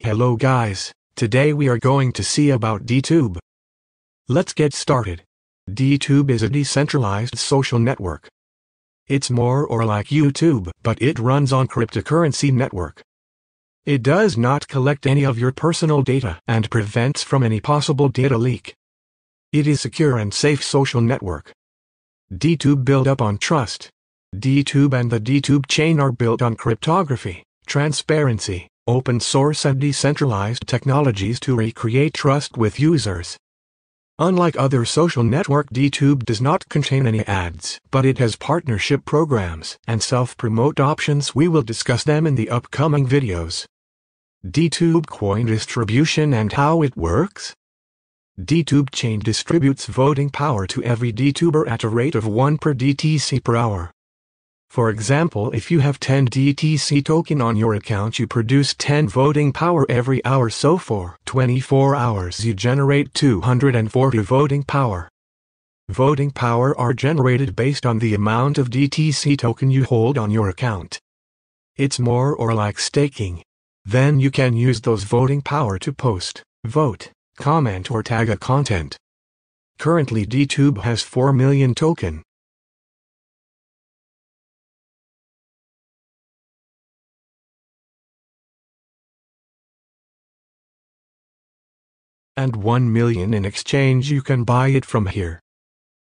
Hello guys, today we are going to see about DTube. Let's get started. DTube is a decentralized social network. It's more or like YouTube, but it runs on cryptocurrency network. It does not collect any of your personal data and prevents from any possible data leak. It is secure and safe social network. DTube built up on trust. DTube and the DTube chain are built on cryptography, transparency, open source and decentralized technologies to recreate trust with users. Unlike other social network DTube does not contain any ads, but it has partnership programs and self-promote options we will discuss them in the upcoming videos. DTube coin distribution and how it works? DTube chain distributes voting power to every DTuber at a rate of 1 per DTC per hour. For example, if you have 10 DTC token on your account, you produce 10 voting power every hour. So for 24 hours, you generate 240 voting power. Voting power are generated based on the amount of DTC token you hold on your account. It's more or like staking. Then you can use those voting power to post, vote, comment or tag a content. Currently DTube has 4 million token. And 1 million in exchange you can buy it from here.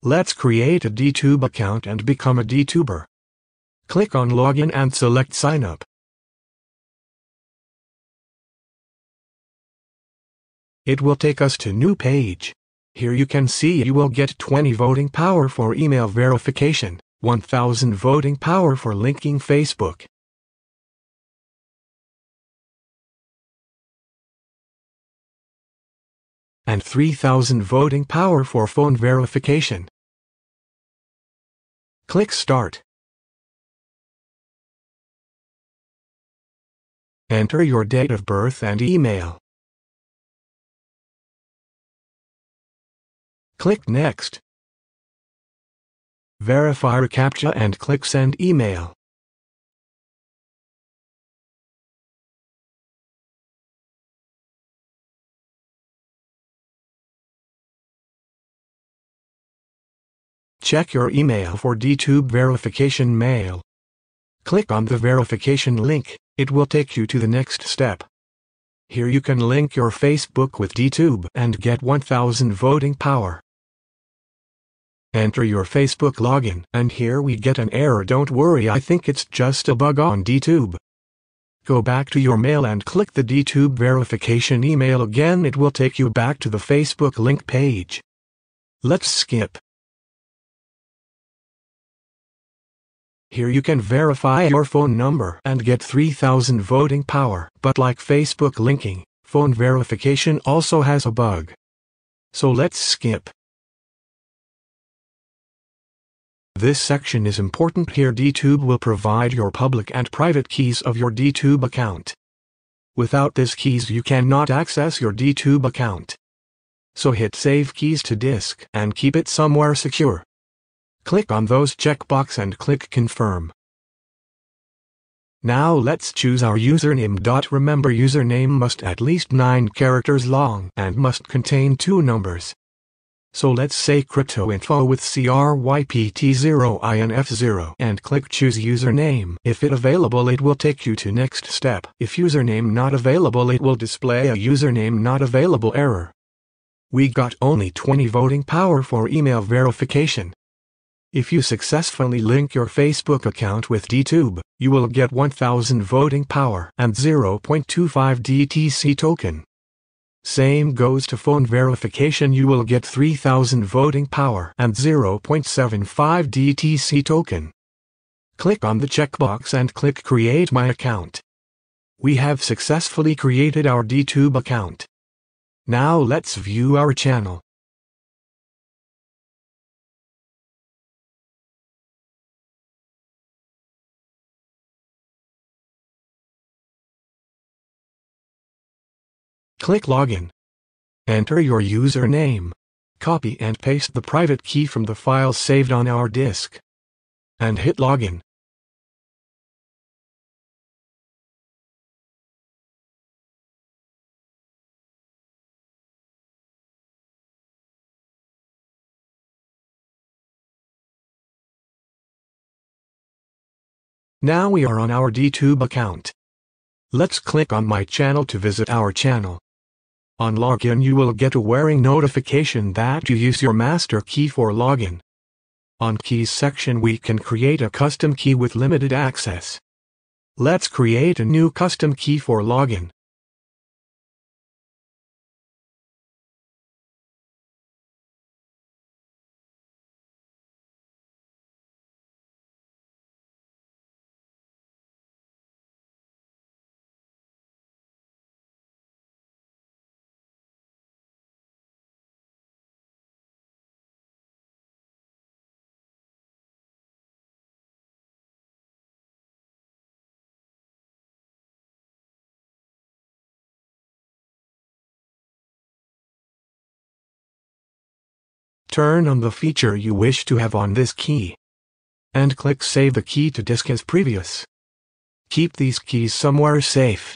Let's create a DTube account and become a DTuber. Click on login and select sign up. It will take us to new page. Here you can see you will get 20 voting power for email verification, 1000 voting power for linking Facebook. And 3000 voting power for phone verification. Click Start. Enter your date of birth and email. Click Next. Verify reCAPTCHA and click Send Email. Check your email for DTube verification mail. Click on the verification link, it will take you to the next step. Here you can link your Facebook with DTube and get 1000 voting power. Enter your Facebook login, and here we get an error. Don't worry, I think it's just a bug on DTube. Go back to your mail and click the DTube verification email again. It will take you back to the Facebook link page. Let's skip. Here you can verify your phone number and get 3000 voting power. But like Facebook linking, phone verification also has a bug. So let's skip. This section is important here DTube will provide your public and private keys of your DTube account. Without these keys you cannot access your DTube account. So hit Save Keys to Disk and keep it somewhere secure. Click on those checkbox and click Confirm. Now let's choose our username. Remember username must at least 9 characters long and must contain two numbers. So let's say crypto info with CRYPT0INF0 and click choose username. If it available it will take you to next step. If username not available it will display a username not available error. We got only 20 voting power for email verification. If you successfully link your Facebook account with DTube, you will get 1000 voting power and 0.25 DTC token. Same goes to phone verification you will get 3000 voting power and 0.75 DTC token. Click on the checkbox and click create my account. We have successfully created our DTube account. Now let's view our channel. Click Login. Enter your username. Copy and paste the private key from the file saved on our disk. And hit Login. Now we are on our DTube account. Let's click on My Channel to visit our channel. On login you will get a wearing notification that you use your master key for login. On keys section we can create a custom key with limited access. Let's create a new custom key for login. Turn on the feature you wish to have on this key. And click Save the key to disk as previous. Keep these keys somewhere safe.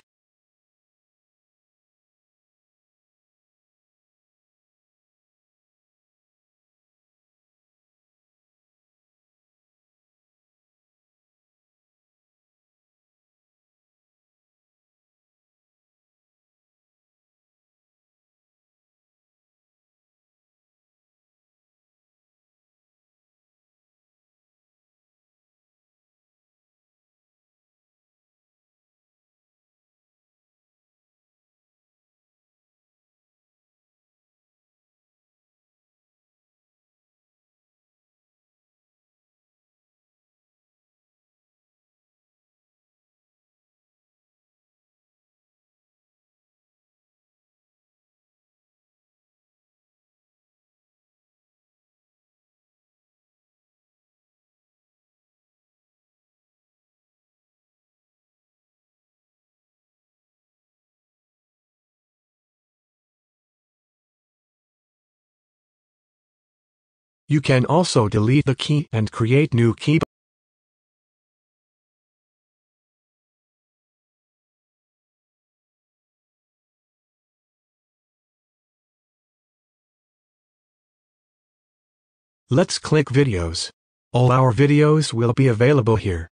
You can also delete the key and create new key. Let's click videos. All our videos will be available here.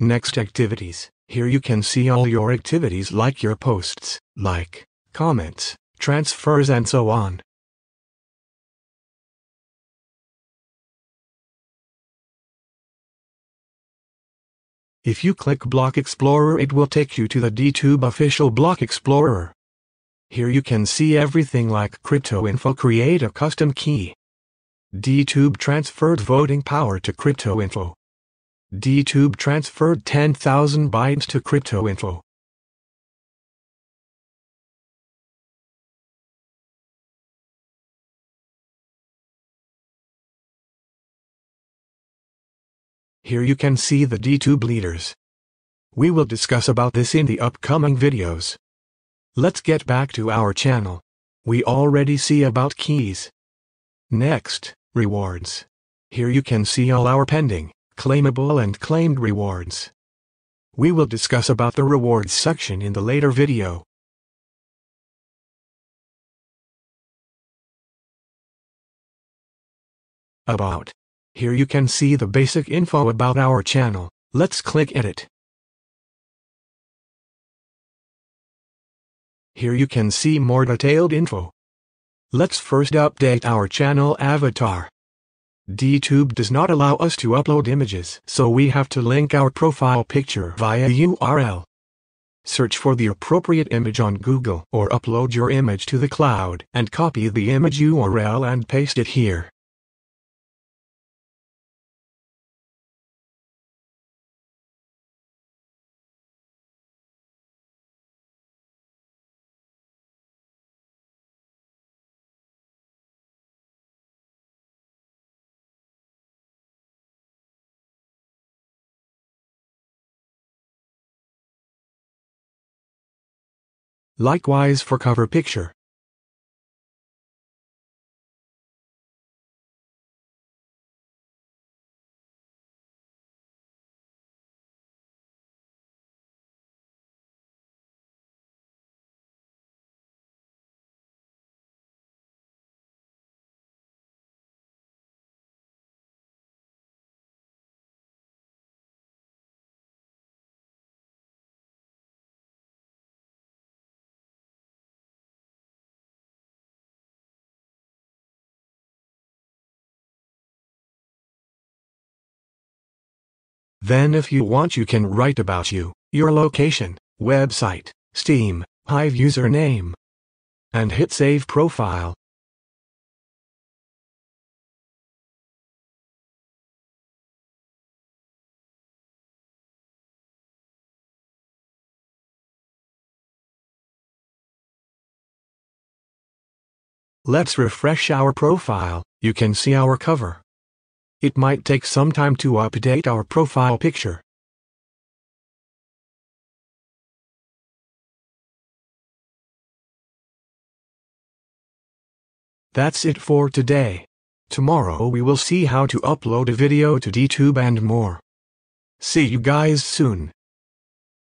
Next activities. Here you can see all your activities like your posts, like, comments, transfers and so on. If you click Block Explorer it will take you to the DTube official Block Explorer. Here you can see everything like crypto info create a custom key. DTube transferred voting power to crypto info. DTube transferred 10,000 bytes to CryptoInfo. Here you can see the DTube leaders. We will discuss about this in the upcoming videos. Let's get back to our channel. We already see about keys. Next, rewards. Here you can see all our pending claimable and claimed rewards. We will discuss about the rewards section in the later video. About. Here you can see the basic info about our channel. Let's click edit. Here you can see more detailed info. Let's first update our channel avatar. DTube does not allow us to upload images, so we have to link our profile picture via URL. Search for the appropriate image on Google or upload your image to the cloud and copy the image URL and paste it here. Likewise for cover picture. Then if you want you can write about you, your location, website, Steam, Hive username. And hit Save Profile. Let's refresh our profile, you can see our cover. It might take some time to update our profile picture. That's it for today. Tomorrow we will see how to upload a video to DTube and more. See you guys soon.